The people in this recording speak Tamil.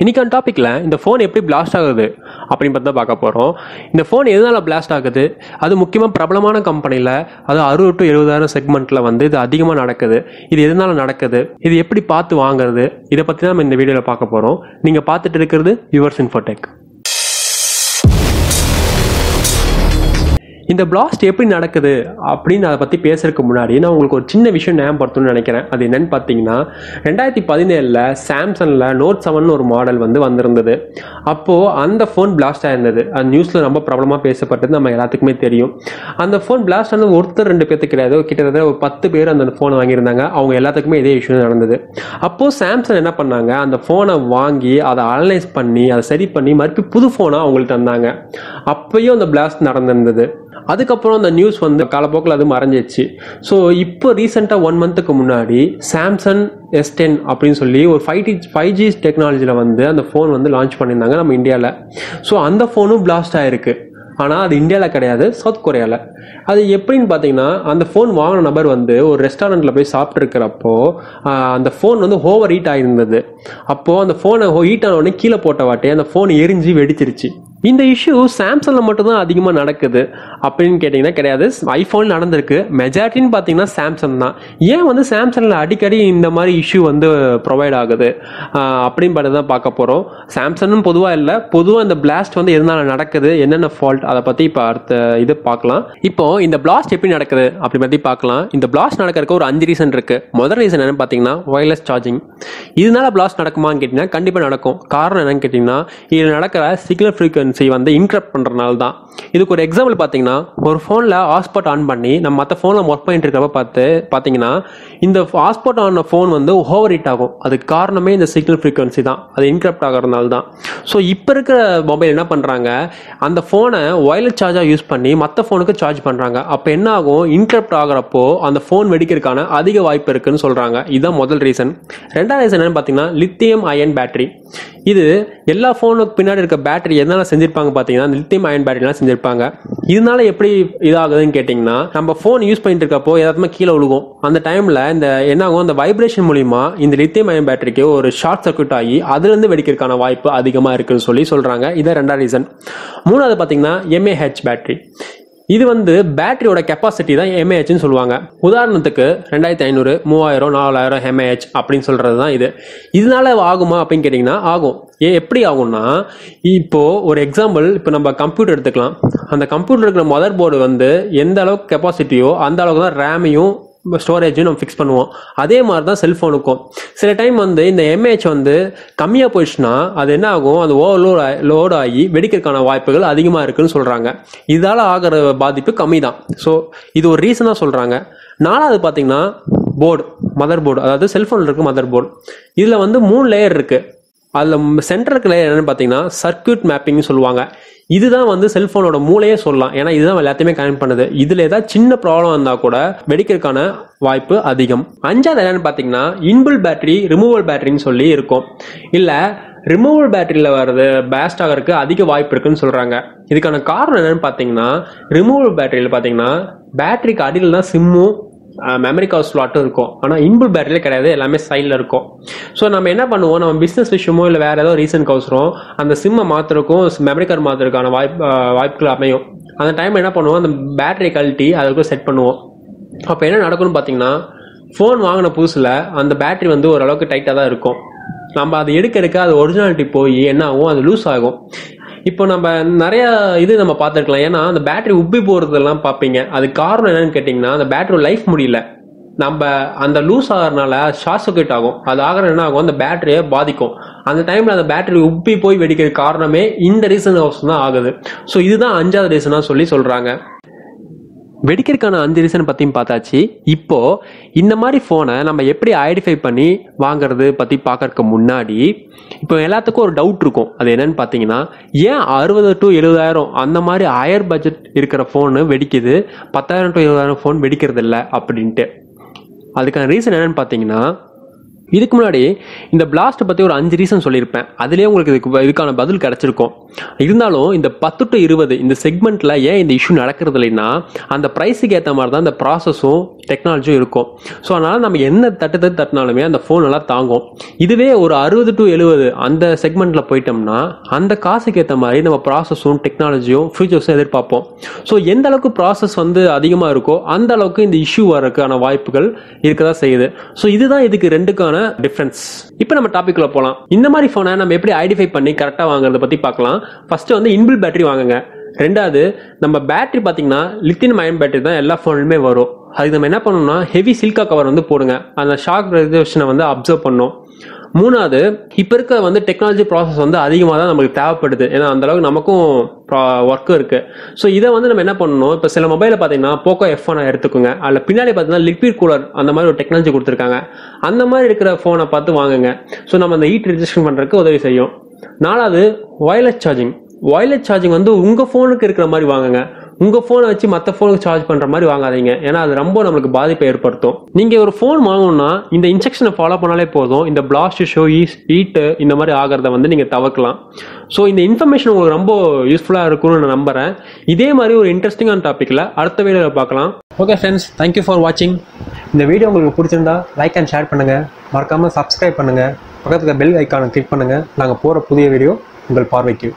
இன்னைக்கான டாப்பிக்கில் இந்த ஃபோன் எப்படி பிளாஸ்ட் ஆகுது அப்படின்னு பார்த்தா தான் பார்க்க போகிறோம் இந்த ஃபோன் எதனால் பிளாஸ்ட் ஆகுது? அது முக்கியமாக பிரபலமான கம்பெனியில் அது அறுபது டு எழுபதாயிரம் செக்மெண்ட்டில் வந்து இது அதிகமாக நடக்குது. இது எதனால் நடக்குது? இது எப்படி பார்த்து வாங்குறது? இதை பற்றி தான் நம்ம இந்த வீடியோவில் பார்க்க போகிறோம் நீங்கள் பார்த்துட்டு இருக்கிறது யுவர்ஸ் இன்ஃபோடெக் இந்த பிளாஸ்ட் எப்படி நடக்குது அப்படின்னு அதை பற்றி பேசுறதுக்கு முன்னாடி நான் உங்களுக்கு ஒரு சின்ன விஷயம் ஞாபகப்படுத்தணும்னு நினைக்கிறேன். அது என்னன்னு பார்த்தீங்கன்னா ரெண்டாயிரத்தி பதினேழில் சாம்சங்கில் நோட் செவன் ஒரு மாடல் வந்து வந்திருந்தது. அப்போது அந்த ஃபோன் பிளாஸ்ட் ஆயிருந்தது. அது நியூஸில் ரொம்ப பிரபலமாக பேசப்பட்டது நம்ம எல்லாத்துக்குமே தெரியும். அந்த ஃபோன் பிளாஸ்ட் ஆனது ஒருத்தர் ரெண்டு பேர்த்து கிடையாது. கிட்டத்தட்ட ஒரு பத்து பேர் அந்த ஃபோனை வாங்கியிருந்தாங்க. அவங்க எல்லாத்துக்குமே இதே இஷ்யூ நடந்தது. அப்போது சாம்சங் என்ன பண்ணாங்க? அந்த ஃபோனை வாங்கி அதை அனலைஸ் பண்ணி அதை சரி பண்ணி மறுபடியும் புது ஃபோனாக அவங்கள்ட்ட தந்தாங்க. அப்பயும் அந்த பிளாஸ்ட் நடந்திருந்தது. அதுக்கப்புறம் அந்த நியூஸ் வந்து காலப்போக்கில் அது மறைஞ்சிச்சு ஸோ இப்போ ரீசெண்டாக ஒன் மந்த்துக்கு முன்னாடி சாம்சங் எஸ் டென் அப்படின்னு சொல்லி ஒரு ஃபைவ் டி ஃபைவ் ஜி டெக்னாலஜியில் வந்து அந்த ஃபோன் வந்து லான்ச் பண்ணியிருந்தாங்க நம்ம இந்தியாவில் ஸோ அந்த ஃபோனும் பிளாஸ்ட் ஆயிருக்கு. ஆனால் அது இந்தியாவில் கிடையாது சவுத் கொரியாவில் அது எப்படின்னு பார்த்தீங்கன்னா அந்த ஃபோன் வாங்கின நபர் வந்து ஒரு ரெஸ்டாரண்ட்டில் போய் சாப்பிட்ருக்கிறப்போ அந்த ஃபோன் வந்து ஓவர் ஹீட் ஆகிருந்தது அப்போது அந்த ஃபோனை ஹீட் ஆன உடனே கீழே போட்ட வாட்டி அந்த ஃபோன் எரிஞ்சு வெடிச்சிருச்சு. இந்த இஷ்யூ சாம்சங்கில் மட்டும்தான் அதிகமாக நடக்குது. அப்படின்னு கேட்டிங்கன்னா கிடையாது. ஐஃபோன் நடந்திருக்கு. மெஜாரிட்டின்னு பார்த்தீங்கன்னா சாம்சங் தான். ஏன் வந்து சாம்சங்கில் அடிக்கடி இந்த மாதிரி இஷ்யூ வந்து ப்ரொவைட் ஆகுது? அப்படின்னு பார்த்து தான் பார்க்க போகிறோம் சாம்சங்னு பொதுவாக இல்லை. பொதுவாக இந்த பிளாஸ்ட் வந்து எதனால நடக்குது? என்னென்ன ஃபால்ட் அதை பற்றி இப்போ அடுத்த இது பார்க்கலாம். இப்போ இந்த பிளாஸ்ட் எப்படி நடக்குது? அப்படி பற்றி பார்க்கலாம். இந்த பிளாஸ்ட் நடக்கிறதுக்கு ஒரு அஞ்சு ரீசன் இருக்குது முதல் ரீசன் என்னன்னு பார்த்தீங்கன்னா ஒயர்லெஸ் சார்ஜிங் இதனால பிளாஸ்ட் நடக்குமான்னு கேட்டிங்கன்னா கண்டிப்பாக நடக்கும். காரணம் என்னன்னு கேட்டிங்கன்னா இதில் நடக்கிற சிக்னல் ஃப்ரீக்வன்சி வந்து இன்க்ரப்ட் பண்ணுறனால தான் இதுக்கு ஒரு எக்ஸாம்பிள் பார்த்தீங்கன்னா ஒரு ஃபோனில் ஹாட்ஸ்பாட் ஆன் பண்ணி நம்ம மற்ற ஃபோனில் ஒர்க் பண்ணிட்டு இருக்கிறப்ப பார்த்து பார்த்தீங்கன்னா இந்த ஹாட்ஸ்பாட் ஆன ஃபோன் வந்து ஓவர் ஹீட் ஆகும். அதுக்கு காரணமே இந்த சிக்னல் ஃப்ரீக்வன்சி தான். அது இன்க்ரப்ட் ஆகிறதுனால தான் ஸோ இப்போ இருக்கிற மொபைல் என்ன பண்ணுறாங்க அந்த ஃபோனை ஒயர்லெஸ் சார்ஜாக யூஸ் பண்ணி மற்ற ஃபோனுக்கு சார்ஜ் பண்ணுறாங்க அப்போ என்ன ஆகும்? இன்க்ரப்ட் ஆகிறப்போ அந்த ஃபோன் வெடிக்கிறதுக்கான அதிக வாய்ப்பு இருக்குன்னு சொல்கிறாங்க இதுதான் முதல் ரீசன் ரெண்டாவது ரீசன் என்னென்னு பார்த்தீங்கன்னா லித்தியம் அயன் பேட்டரி இது எல்லா ஃபோனுக்கு பின்னாடி இருக்க பேட்டரி எதனால செஞ்சிருப்பாங்க பார்த்தீங்கன்னா லித்தியம் அயன் பேட்டரிலாம் செஞ்சிருப்பாங்க. இதனால எப்படி இதாகுதுன்னு கேட்டிங்கன்னா நம்ம ஃபோன் யூஸ் பண்ணிட்டு இருக்கப்போ எதாத்தமாக கீழே விழுகும் அந்த டைமில் இந்த என்ன ஆகும் அந்த வைப்ரேஷன் மூலிமா இந்த லித்தியம் அயன் பேட்டரிக்கு ஒரு ஷார்ட் சர்க்யூட் ஆகி அதுலேருந்து வெடிக்கிறதுக்கான வாய்ப்பு அதிகமாக இருக்குன்னு சொல்லி சொல்கிறாங்க இதான் ரெண்டாவது ரீசன் மூணாவது பார்த்தீங்கன்னா எம்ஏஹெச் பேட்டரி இது வந்து பேட்டரியோட கெப்பாசிட்டி தான் எம்ஏஹெச்னு சொல்லுவாங்க. உதாரணத்துக்கு ரெண்டாயிரத்தி ஐநூறு மூவாயிரம் நாலாயிரம் எம்ஏஹெச் அப்படின்னு சொல்கிறது தான் இது. இதனால ஆகுமா அப்படின்னு கேட்டிங்கன்னா ஆகும். ஏன் எப்படி ஆகும்னா இப்போ ஒரு எக்ஸாம்பிள் இப்போ நம்ம கம்ப்யூட்டர் எடுத்துக்கலாம். அந்த கம்ப்யூட்டர் இருக்கிற மதர் போர்டு வந்து எந்த அளவுக்கு கெப்பாசிட்டியோ அந்த அளவுக்கு தான் ரேமையும் ஸ்டோரேஜும் நம்ம ஃபிக்ஸ் பண்ணுவோம். அதே மாதிரி தான் செல்ஃபோனுக்கும் சில டைம் வந்து இந்த எம்ஏஹெச் வந்து கம்மியாக போயிடுச்சுன்னா அது என்ன ஆகும்? அது ஓவர்லோட் லோட் ஆகி வெடிக்கிறதுக்கான வாய்ப்புகள் அதிகமாக இருக்குன்னு சொல்கிறாங்க இதால் ஆகிற பாதிப்பு கம்மி தான் ஸோ இது ஒரு ரீசனாக சொல்கிறாங்க நாலாவது பார்த்தீங்கன்னா போர்டு மதர் போர்டு அதாவது செல்ஃபோனில் இருக்க மதர் போர்டு இதில் வந்து மூணு லேயர் இருக்குது அதில் சென்டருக்கு லேயர் என்னென்னு பார்த்தீங்கன்னா சர்க்யூட் மேப்பிங்னு சொல்லுவாங்க. இதுதான் வந்து செல்ஃபோனோட மூளையே சொல்லலாம். ஏன்னா இதுதான் எல்லாத்தையுமே கனெக்ட் பண்ணுது. இதில் ஏதாவது சின்ன ப்ராப்ளம் வந்தால் கூட வெடிக்கிறதுக்கான வாய்ப்பு அதிகம். அஞ்சாவது என்னன்னு பார்த்தீங்கன்னா இன்புல் பேட்டரி ரிமூவல் பேட்டரின்னு சொல்லி இருக்கும். இல்லை ரிமூவல் பேட்டரியில் வர்றது பேஸ்ட் ஆகிறதுக்கு அதிக வாய்ப்பு இருக்குன்னு சொல்கிறாங்க இதுக்கான காரணம் என்னன்னு பார்த்தீங்கன்னா ரிமூவல் பேட்டரியில் பார்த்தீங்கன்னா பேட்டரிக்கு அடியில் தான் சிம்மும் மெமரி கார்டு ஸ்லாட்டும் இருக்கும். ஆனால் இன்புல் பேட்டரியில் கிடையாது. எல்லாமே சைடில் இருக்கும். ஸோ நம்ம என்ன பண்ணுவோம்? நம்ம பிஸ்னஸ் விஷயமோ இல்லை வேறு ஏதோ ரீசன் அவசரம் அந்த சிம்மை மாற்றுறக்கும் மெமரி கார்டு மாற்றுறதுக்கான வாய்ப்பு வாய்ப்புகள் அமையும். அந்த டைம் என்ன பண்ணுவோம்? அந்த பேட்டரியை கழட்டி அதுக்கு செட் பண்ணுவோம். அப்போ என்ன நடக்கும்னு பார்த்தீங்கன்னா ஃபோன் வாங்கின புதுசில் அந்த பேட்டரி வந்து ஓரளவுக்கு டைட்டாக தான் இருக்கும். நம்ம அதை எடுக்க எடுக்க அது ஒரிஜினாலிட்டி போய் என்ன ஆகும்? அது லூஸ் ஆகும். இப்போ நம்ம நிறைய இது நம்ம பார்த்துருக்கலாம். ஏன்னா அந்த பேட்டரி உப்பி போகிறதெல்லாம் பார்ப்பீங்க. அது காரணம் என்னன்னு கேட்டிங்கன்னா அந்த பேட்டரி லைஃப் முடியல. நம்ம அந்த லூஸ் ஆகிறதுனால ஷார்ட் ஆகும். அது ஆகிற என்ன ஆகும்? அந்த பேட்டரியை பாதிக்கும். அந்த டைமில் அந்த பேட்டரி உப்பி போய் வெடிக்கிற காரணமே இந்த ரீசன் தான் ஆகுது. ஸோ இதுதான் அஞ்சாவது ரீசனாக சொல்லி சொல்கிறாங்க வெடிக்கிறதுக்கான அஞ்சு ரீசன் பற்றியும் பார்த்தாச்சு. இப்போது இந்த மாதிரி ஃபோனை நம்ம எப்படி ஐடென்டிஃபை பண்ணி வாங்குறது பற்றி பார்க்கறதுக்கு முன்னாடி இப்போ எல்லாத்துக்கும் ஒரு டவுட் இருக்கும். அது என்னன்னு பார்த்தீங்கன்னா ஏன் அறுபது டு எழுபதாயிரம் அந்த மாதிரி ஹையர் பட்ஜெட் இருக்கிற ஃபோனு வெடிக்குது? பத்தாயிரம் டு இருபதாயிரம் ஃபோன் வெடிக்கிறது இல்லை அப்படின்ட்டு. அதுக்கான ரீசன் என்னன்னு பார்த்தீங்கன்னா இதுக்கு முன்னாடி இந்த பிளாஸ்ட்டை பற்றி ஒரு அஞ்சு ரீசன் சொல்லியிருப்பேன். அதுலேயே உங்களுக்கு இதுக்கு இதுக்கான பதில் கிடச்சிருக்கும். இருந்தாலும் இந்த பத்து டு இருபது இந்த செக்மெண்ட்டில் ஏன் இந்த இஷ்யூ நடக்கிறது இல்லைன்னா அந்த ப்ரைஸுக்கு ஏற்ற மாதிரி தான் அந்த ப்ராசஸும் டெக்னாலஜியும் இருக்கும். ஸோ அதனால் நம்ம என்ன தட்டு தட்டு தட்டினாலுமே அந்த ஃபோன் நல்லா தாங்கும். இதுவே ஒரு அறுபது டு எழுபது அந்த செக்மெண்ட்டில் போயிட்டோம்னா அந்த காசுக்கு ஏற்ற மாதிரி நம்ம ப்ராசஸும் டெக்னாலஜியும் ஃபியூச்சர்ஸும் எதிர்பார்ப்போம். ஸோ எந்த அளவுக்கு ப்ராசஸ் வந்து அதிகமாக இருக்கோ அந்த அளவுக்கு இந்த இஷ்யூ வரதுக்கான வாய்ப்புகள் இருக்க தான் செய்யுது. ஸோ இதுதான் இதுக்கு ரெண்டுக்கான டிஃப்ரென்ஸ் இப்போ நம்ம டாபிக்ல போகலாம் இந்த மாதிரி ஃபோனை நம்ம எப்படி ஐடென்டிஃபை பண்ணி கரெக்டாக வாங்குறத பற்றி பார்க்கலாம். ஃபர்ஸ்ட் வந்து இன்பில் பேட்டரி வாங்குங்க. ரெண்டாவது நம்ம பேட்டரி பார்த்தீங்கன்னா லித்தின் அயன் பேட்டரி தான் எல்லா ஃபோன்லையுமே வரும். அதுக்கு நம்ம என்ன பண்ணணும்னா ஹெவி சில்கா கவர் வந்து போடுங்க. அந்த ஷாக் ரெசர்வேஷனை வந்து அப்சர்வ் பண்ணும். மூணாவது இப்போ இருக்க வந்து டெக்னாலஜி ப்ராசஸ் வந்து அதிகமாக தான் நமக்கு தேவைப்படுது. ஏன்னா அந்த அளவுக்கு நமக்கும் ஒர்க்கும் இருக்கு. ஸோ இதை வந்து நம்ம என்ன பண்ணணும்? இப்போ சில மொபைலில் பார்த்தீங்கன்னா போக்கோ எஃப் ஒன் எடுத்துக்கோங்க. அதில் பின்னாடி பார்த்தீங்கன்னா லிக்விட் கூலர் அந்த மாதிரி ஒரு டெக்னாலஜி கொடுத்துருக்காங்க. அந்த மாதிரி இருக்கிற ஃபோனை பார்த்து வாங்குங்க. ஸோ நம்ம அந்த ஹீட் ரிஜிஸ்ட்ரேஷன் பண்ணுறதுக்கு உதவி செய்யும். நாலாவது ஒயர்லெஸ் சார்ஜிங் ஒயர்லெஸ் சார்ஜிங் வந்து உங்கள் ஃபோனுக்கு இருக்கிற மாதிரி வாங்குங்க. உங்கள் ஃபோனை வச்சு மற்ற ஃபோனுக்கு சார்ஜ் பண்ணுற மாதிரி வாங்காதீங்க. ஏன்னா அது ரொம்ப நம்மளுக்கு பாதிப்பை ஏற்படுத்தும். நீங்கள் ஒரு ஃபோன் வாங்கணும்னா இந்த இன்ஸ்ட்ரக்ஷனை ஃபாலோ பண்ணாலே போதும். இந்த பிளாஸ்ட் ஷோ ஈஸ் ஹீட்டு இந்த மாதிரி ஆகிறத வந்து நீங்கள் தவிர்க்கலாம். ஸோ இந்த இன்ஃபர்மேஷன் உங்களுக்கு ரொம்ப யூஸ்ஃபுல்லாக இருக்கும்னு நான் நம்புகிறேன் இதே மாதிரி ஒரு இன்ட்ரெஸ்டிங்கான டாப்பிக்கில் அடுத்த வீடியோவில் பார்க்கலாம். ஓகே ஃப்ரெண்ட்ஸ் தேங்க்யூ ஃபார் வாட்சிங் இந்த வீடியோ உங்களுக்கு பிடிச்சிருந்தா லைக் அண்ட் ஷேர் பண்ணுங்கள் மறக்காமல் சப்ஸ்கிரைப் பண்ணுங்கள் பக்கத்தில் பெல் ஐக்கானை கிளிக் பண்ணுங்கள் நாங்கள் போகிற புதிய வீடியோ உங்கள் பார்வைக்கு